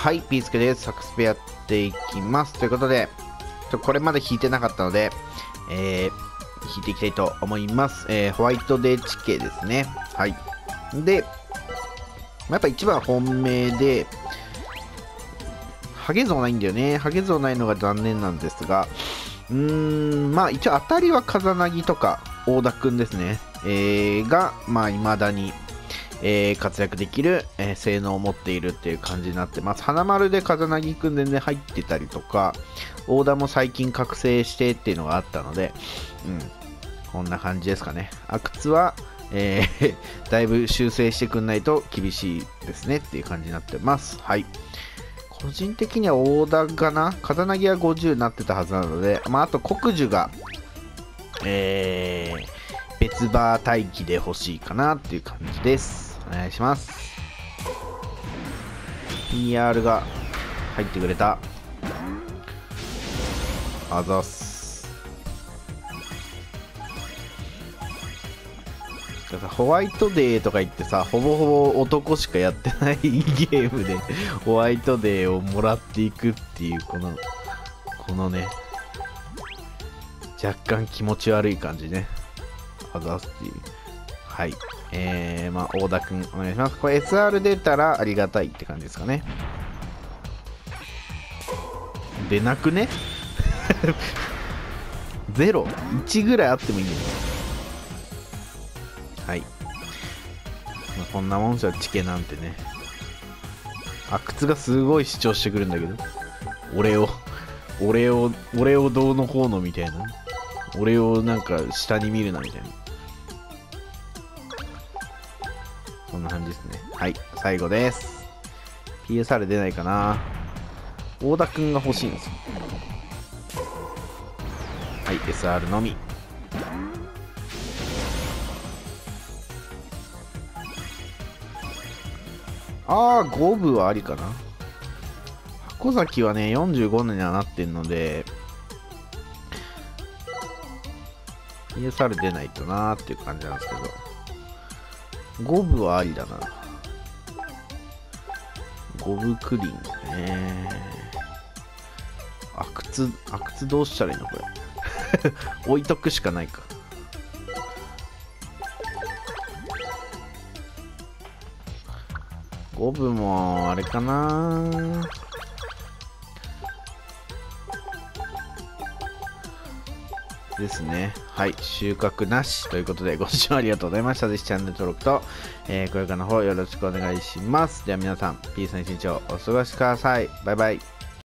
はい、ピースケです。サクスペやっていきます。ということで、これまで弾いてなかったので、えー、弾いていきたいと思います。えー、ホワイトデー地形ですね。はい。で、やっぱ一番本命で、ハゲ像ないんだよね。ハゲ像ないのが残念なんですが、うーん、まあ一応当たりは風なぎとか、大田くんですね。えー、が、まあ未だに、えー、活躍できる、えー、性能を持っているっていう感じになってます。花丸で風なぎくん全然入ってたりとか、大田も最近覚醒してっていうのがあったので、うん、こんな感じですかね。阿久津は、えー、だいぶ修正してくんないと厳しいですねっていう感じになってます。はい。個人的には大田かな？風なぎは50になってたはずなので、まあ、あと国樹が、えー、別バー待機で欲しいかなっていう感じです。お願いします。PR が入ってくれた。あざす。ホワイトデーとか言ってさほぼほぼ男しかやってない ゲームでホワイトデーをもらっていくっていうこのこのね若干気持ち悪い感じね。あざすっていう。はいえー、まあ、大田くん、お願いします。これ SR 出たらありがたいって感じですかね。出なくね ?0、1ぐらいあってもいいんだよ。はい。まあ、こんなもんじゃ、チケなんてね。あ、靴がすごい主張してくるんだけど。俺を、俺を、俺をどうのこうのみたいな。俺をなんか下に見るなみたいな。こんな感じですね。はい、最後です。PSR 出ないかな大田くんが欲しいんです。はい、SR のみ。ああ、5部はありかな。箱崎はね、45年にはなってんので、PSR 出ないとなーっていう感じなんですけど。五分はありだな。五分クリーンね。阿久津、阿久津どうしたらいいのこれ？置いとくしかないか。五分もあれかなですね。はい、収穫なしということで、ご視聴ありがとうございました。ぜひチャンネル登録と、えー、高評価の方よろしくお願いします。では皆さん、ピースの一日をお過ごしください。バイバイ。